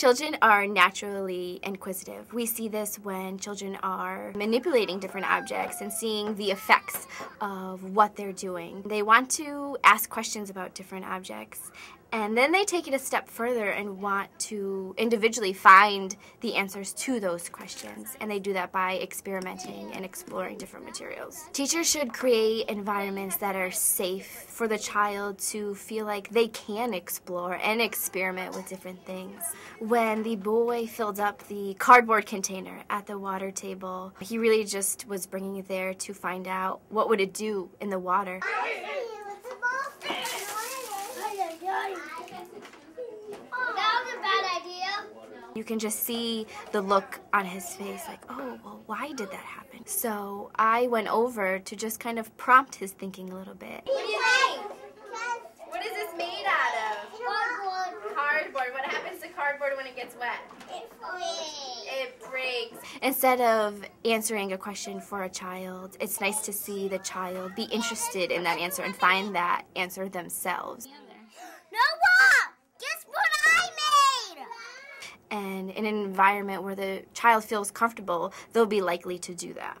Children are naturally inquisitive. We see this when children are manipulating different objects and seeing the effects of what they're doing. They want to ask questions about different objects and then they take it a step further and want to individually find the answers to those questions. And they do that by experimenting and exploring different materials. Teachers should create environments that are safe for the child to feel like they can explore and experiment with different things. When the boy filled up the cardboard container at the water table, he really just was bringing it there to find out what would it do in the water. You can just see the look on his face like, oh, well, why did that happen? So I went over to just kind of prompt his thinking a little bit. What do you think? What is this made out of? Cardboard. Cardboard. What happens to cardboard when it gets wet? It breaks. It breaks. Instead of answering a question for a child, it's nice to see the child be interested in that answer and find that answer themselves. Noah! Guess what I made? And in an environment where the child feels comfortable, they'll be likely to do that.